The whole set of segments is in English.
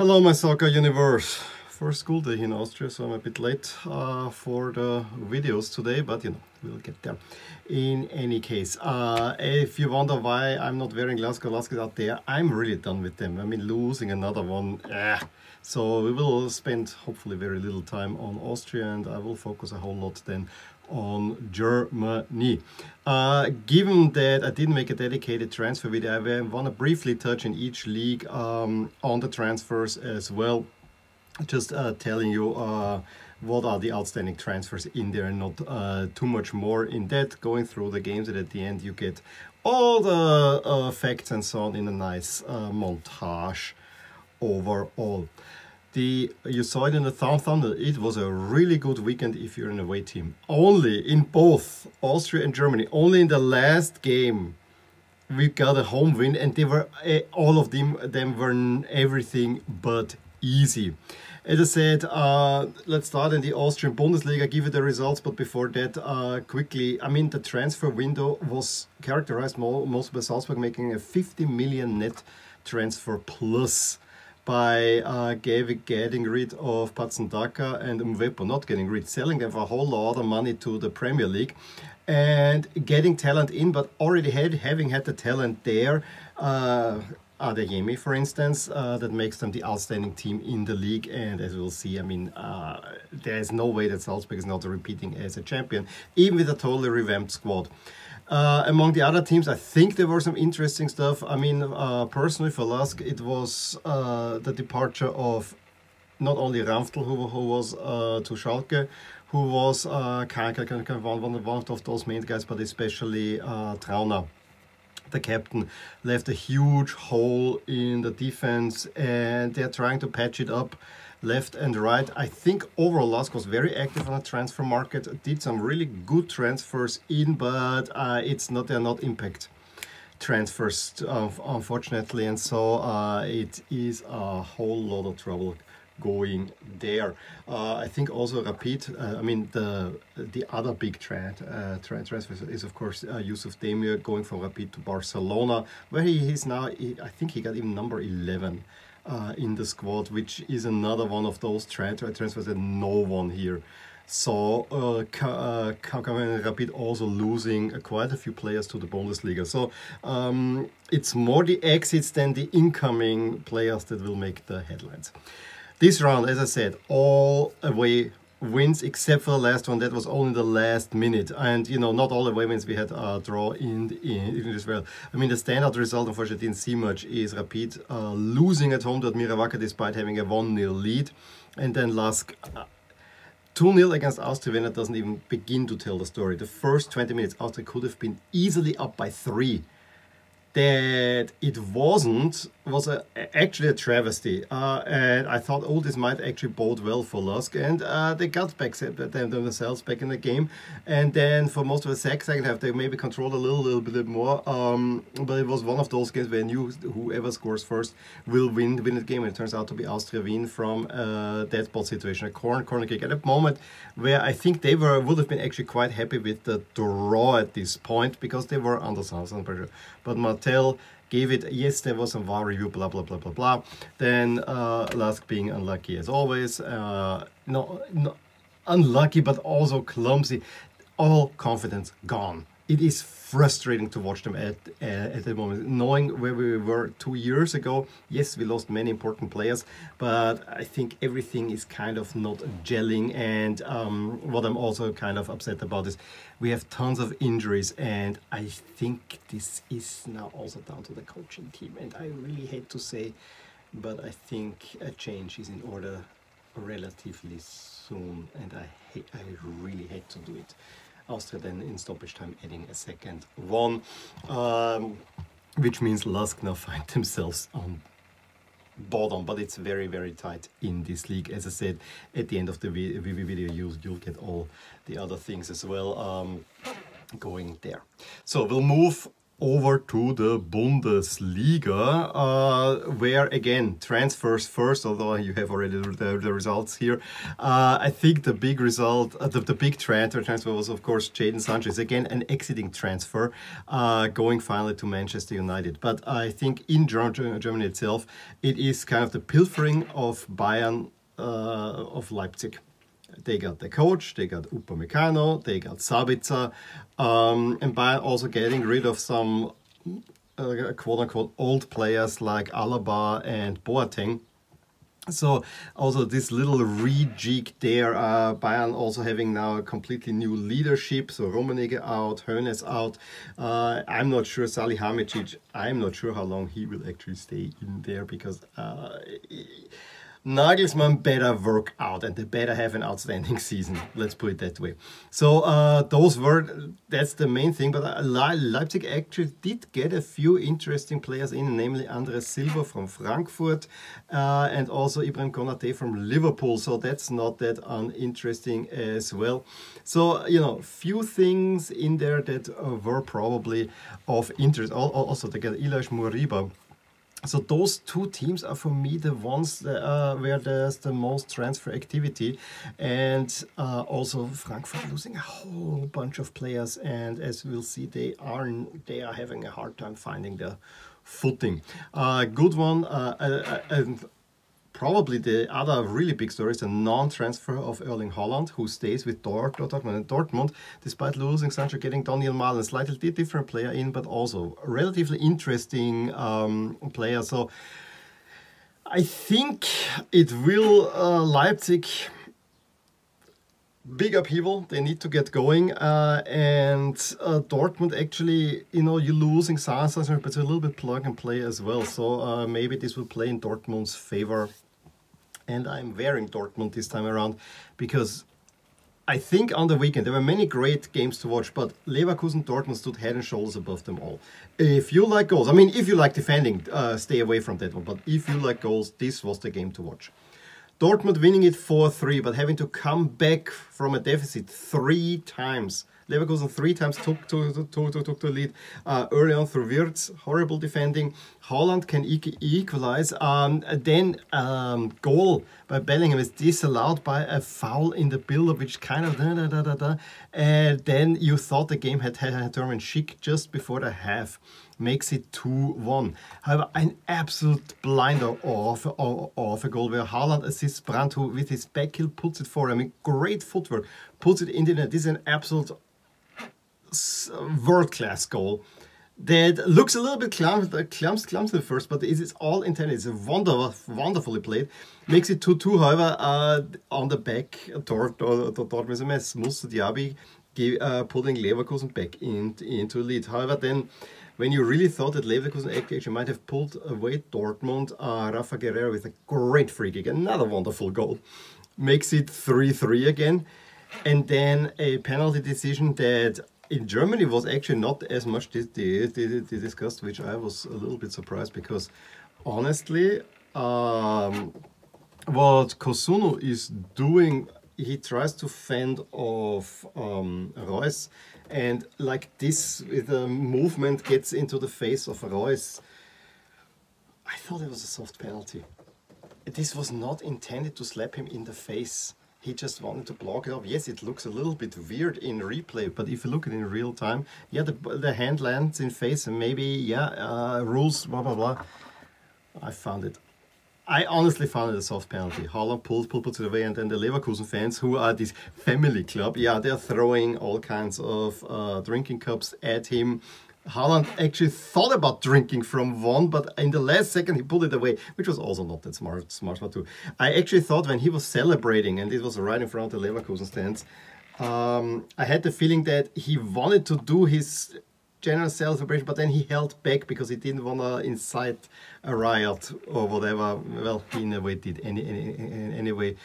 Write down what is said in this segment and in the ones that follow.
Hello, my soccer universe. First school day in Austria, so I'm a bit late uh, for the videos today, but you know, we'll get there. In any case, uh, if you wonder why I'm not wearing Lasker Laskers out there, I'm really done with them. I mean, losing another one, eh. So we will spend hopefully very little time on Austria and I will focus a whole lot then on Germany. Uh, given that I didn't make a dedicated transfer video, I want to briefly touch in each league um, on the transfers as well. Just uh, telling you uh, what are the outstanding transfers in there and not uh, too much more in that, going through the games and at the end you get all the uh, facts and so on in a nice uh, montage overall. The you saw it in the thumbnail. It was a really good weekend if you're an away team. Only in both Austria and Germany. Only in the last game we got a home win, and they were eh, all of them them were everything but easy. As I said, uh, let's start in the Austrian Bundesliga, give you the results, but before that, uh, quickly, I mean, the transfer window was characterized most by Salzburg making a 50 million net transfer plus by uh, getting rid of Patson Daka and Mwepu, not getting rid, selling them for a whole lot of money to the Premier League and getting talent in, but already had, having had the talent there, uh, Adeyemi, for instance, uh, that makes them the outstanding team in the league. And as we'll see, I mean, uh, there is no way that Salzburg is not repeating as a champion, even with a totally revamped squad. Uh, among the other teams, I think there were some interesting stuff. I mean, uh, personally for Lask, it was uh, the departure of not only Ranftl, who, who was uh, to Schalke, who was uh, one, one of those main guys, but especially uh, Trauner the captain left a huge hole in the defense and they're trying to patch it up left and right. I think overall Lask was very active on the transfer market, did some really good transfers in, but uh, it's not they're not impact transfers, uh, unfortunately, and so uh, it is a whole lot of trouble going there. Uh, I think also Rapid, uh, I mean, the the other big trend, uh, trend transfer is, of course, uh, Yusuf Demir going from Rapid to Barcelona, where he is now, he, I think he got even number 11 uh, in the squad, which is another one of those transfers that no one here saw. Uh, uh, Rapid also losing quite a few players to the Bundesliga. So um, it's more the exits than the incoming players that will make the headlines. This round, as I said, all away wins except for the last one. That was only the last minute. And you know not all the way wins we had a draw in, the, in as well i mean the standard result unfortunately didn't see much is Rapid uh, losing at home to Admira Wacker despite having a 1-0 lead. And then Lask uh, 2-0 against Austria Vienna doesn't even begin to tell the story. The first 20 minutes Austria could have been easily up by 3 that it wasn't was a, actually a travesty. Uh, and I thought, oh, this might actually bode well for Lask. And uh, they got back them themselves back in the game. And then for most of the second half, they maybe controlled a little, little bit more. Um, but it was one of those games where you whoever scores first will win win the game. And it turns out to be Austria Wien from a dead ball situation, a corner corner kick at a moment where I think they were would have been actually quite happy with the draw at this point because they were under some pressure. But Martel gave it, yes, there was some VAR review, blah, blah, blah, blah, blah. Then uh, Lask being unlucky as always. Uh, no, no, unlucky, but also clumsy. All confidence gone it is frustrating to watch them at uh, at the moment. Knowing where we were two years ago, yes, we lost many important players, but I think everything is kind of not gelling. And um, what I'm also kind of upset about is we have tons of injuries, and I think this is now also down to the coaching team. And I really hate to say, but I think a change is in order relatively soon, and I I really hate to do it. Austria then in stoppage time adding a second one, um, which means Lask now find themselves on bottom, but it's very, very tight in this league. As I said, at the end of the video, you'll, you'll get all the other things as well um, going there. So we'll move over to the Bundesliga, uh, where again transfers first. Although you have already the, the results here, uh, I think the big result, uh, the, the big transfer transfer was of course Jadon Sancho again an exiting transfer, uh, going finally to Manchester United. But I think in Germany itself, it is kind of the pilfering of Bayern uh, of Leipzig. They got the coach, they got Upamecano, they got Sabitzer, um, and by also getting rid of some uh, quote-unquote old players like Alaba and Boateng. So also this little rejig there, uh, Bayern also having now a completely new leadership. So Rummenigge out, Hoeneß out. Uh, I'm not sure Salihamidzic, I'm not sure how long he will actually stay in there because uh, Nagelsmann better work out and they better have an outstanding season. Let's put it that way. So uh, those were, that's the main thing. But uh, Leipzig actually did get a few interesting players in, namely Andres Silva from Frankfurt uh, and also Ibrahim Konate from Liverpool. So that's not that uninteresting as well. So, you know, few things in there that uh, were probably of interest. Also, they got Ilaix Moriba so those two teams are for me the ones that, where there's the most transfer activity and uh, also Frankfurt losing a whole bunch of players and as we'll see they are they are having a hard time finding their footing. Uh, good one uh, uh, uh, Probably the other really big story is the non-transfer of Erling Haaland, who stays with Dortmund Dortmund, despite losing Sancho, getting Donyell Malen, slightly different player in, but also relatively interesting um, player. So I think it will uh, Leipzig big upheaval. They need to get going. Uh, and uh, Dortmund actually, you know, you're losing Sansa, but it's a little bit plug and play as well. So uh, maybe this will play in Dortmund's favor and I'm wearing Dortmund this time around because I think on the weekend there were many great games to watch, but Leverkusen Dortmund stood head and shoulders above them all. If you like goals, I mean, if you like defending, uh, stay away from that one. But if you like goals, this was the game to watch. Dortmund winning it 4-3, but having to come back from a deficit three times Leverkusen three times took to, to, to, took the lead uh, early on through Wirtz, horrible defending. Haaland can equalize. Um, then um, goal by Bellingham is disallowed by a foul in the build-up, which kind of da da da da da. And then you thought the game had, had, turned Schick just before the half makes it 2-1. However, an absolute blinder of, of, of, a goal where Haaland assists Brandt, who with his back heel puts it forward. I mean, great footwork, puts it into the net. This is an absolute world-class goal that looks a little bit clumsy, clumsy, clumsy at first, but it is all intended. It's wonderful, wonderfully played. Makes it 2-2, however, uh, on the back, dort, dort, dort med SMS musste Diaby uh, putting Leverkusen back in, into lead. However, then when you really thought that Leverkusen actually might have pulled away Dortmund, uh, Rafa Guerreiro with a great free kick, another wonderful goal, makes it 3-3 again. And then a penalty decision that in Germany was actually not as much discussed, which I was a little bit surprised because honestly, um, what Kossounou is doing, he tries to fend off um, Reus and like this, the movement gets into the face of Reus. I thought it was a soft penalty. This was not intended to slap him in the face he just wanted to block it off. Yes, it looks a little bit weird in replay, but if you look at it in real time, yeah, the, the hand lands in face and maybe, yeah, uh, rules, blah, blah, blah. I found it. I honestly found it a soft penalty. Haaland pulled, pulled to the way, and then the Leverkusen fans, who are this family club, yeah, they're throwing all kinds of uh, drinking cups at him, Haaland actually thought about drinking from one, but in the last second he pulled it away, which was also not that smart, smart, smart too. I actually thought when he was celebrating, and it was right in front of the Leverkusen stands, um, I had the feeling that he wanted to do his general celebration, but then he held back because he didn't want to incite a riot or whatever. Well, he in a way did any, any, anyway.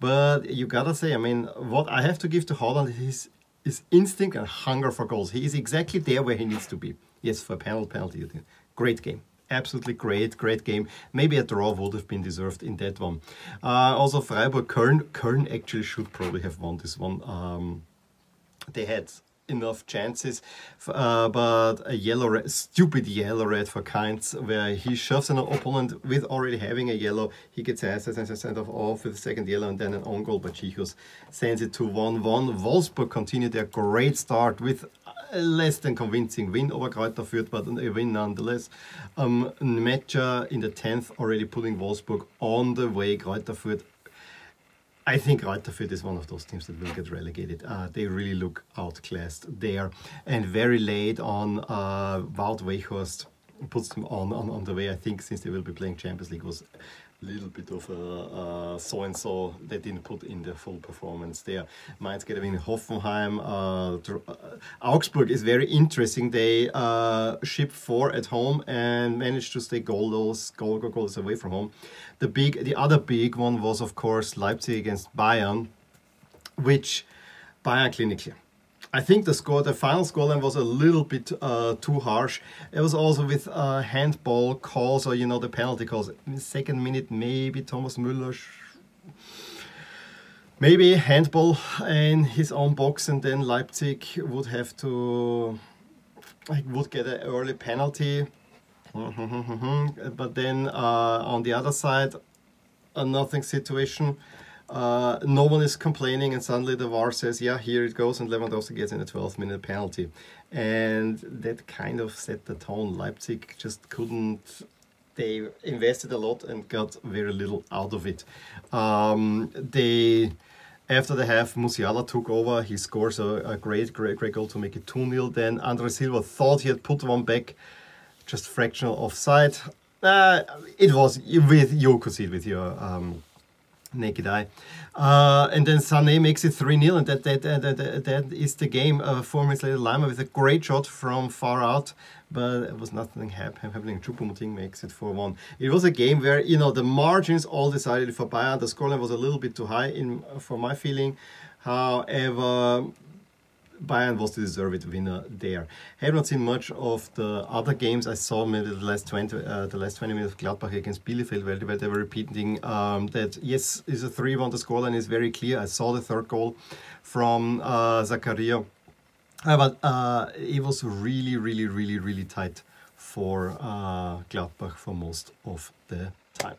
But you gotta say, I mean, what I have to give to Haaland is is instinct and hunger for goals. He is exactly there where he needs to be. Yes, for penalty, penalty. Great game. Absolutely great, great game. Maybe a draw would have been deserved in that one. Uh, also, Freiburg, Köln. Köln actually should probably have won this one. Um, they had enough chances, uh, but a yellow, red, stupid yellow red for Kainz, where he shoves an opponent with already having a yellow. He gets assets and sent off off with a second yellow and then an on goal. But Chicos sends it to 1 1. Wolfsburg continue their great start with a less than convincing win over Greuther Fürth, but a win nonetheless. Um, in the 10th already putting Wolfsburg on the way. Greuther Fürth I think Greuther Fürth is one of those teams that will get relegated. Uh, they really look outclassed there. And very late on, uh, Wout Weghorst puts them on, on, on the way. I think since they will be playing Champions League was little bit of a so and so they didn't put in their full performance there. Mainz get a win. Hoffenheim, uh, uh, Augsburg is very interesting. They uh, ship four at home and managed to stay goalless, goal, goal goals away from home. The big, the other big one was of course Leipzig against Bayern, which Bayern clinically I think the score, the final scoreline was a little bit uh, too harsh. It was also with uh, handball calls or you know the penalty calls. Second minute, maybe Thomas Müller, maybe handball in his own box, and then Leipzig would have to would get an early penalty. but then uh, on the other side, a nothing situation. Uh, no one is complaining, and suddenly the VAR says, "Yeah, here it goes," and Lewandowski gets in a 12-minute penalty, and that kind of set the tone. Leipzig just couldn't. They invested a lot and got very little out of it. Um, they after the half, Musiala took over. He scores a, a, great, great, great goal to make it 2 0. Then Andre Silva thought he had put one back, just fractional offside. Uh, it was, with you could see it with your um, naked eye. Uh, and then Sané makes it 3 0, and that, that, that, that, that is the game. Uh, four minutes later, Lima with a great shot from far out, but it was nothing happening. Choupo-Moting makes it 4 1. It was a game where, you know, the margins all decided for Bayern. The scoreline was a little bit too high in for my feeling. However, Bayern was the deserved winner there. I have not seen much of the other games. I saw maybe the last 20, uh, the last 20 minutes of Gladbach against Bielefeld, where they were repeating um, that yes, is a 3-1. The scoreline is very clear. I saw the third goal from uh, Zakaria, uh, but uh, it was really, really, really, really tight for uh, Gladbach for most of the time.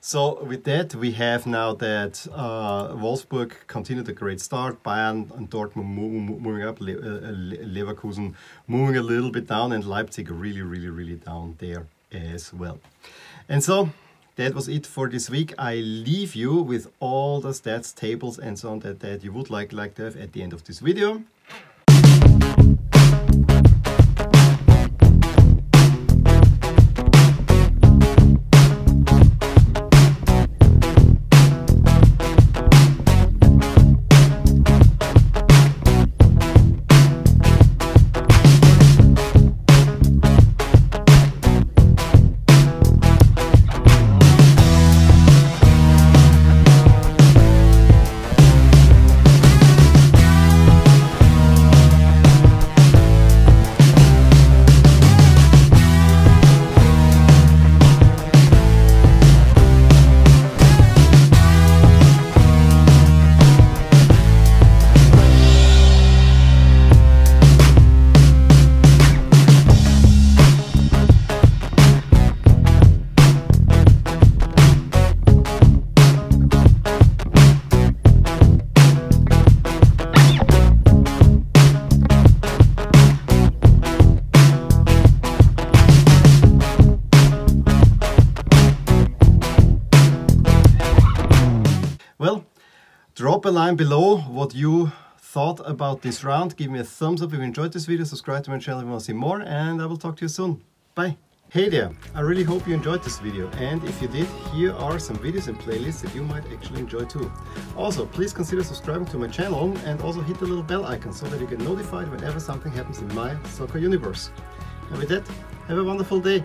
So with that, we have now that uh, Wolfsburg continued a great start, Bayern and Dortmund moving up, uh, Leverkusen moving a little bit down, and Leipzig really, really, really down there as well. And so that was it for this week. I leave you with all the stats, tables, and so on that, that you would like, like to have at the end of this video. Drop a line below what you thought about this round. Give me a thumbs up if you enjoyed this video. Subscribe to my channel if you want to see more. And I will talk to you soon. Bye. Hey there, I really hope you enjoyed this video and if you did, here are some videos and playlists that you might actually enjoy too. Also, please consider subscribing to my channel and also hit the little bell icon so that you get notified whenever something happens in my soccer universe. And with that, have a wonderful day.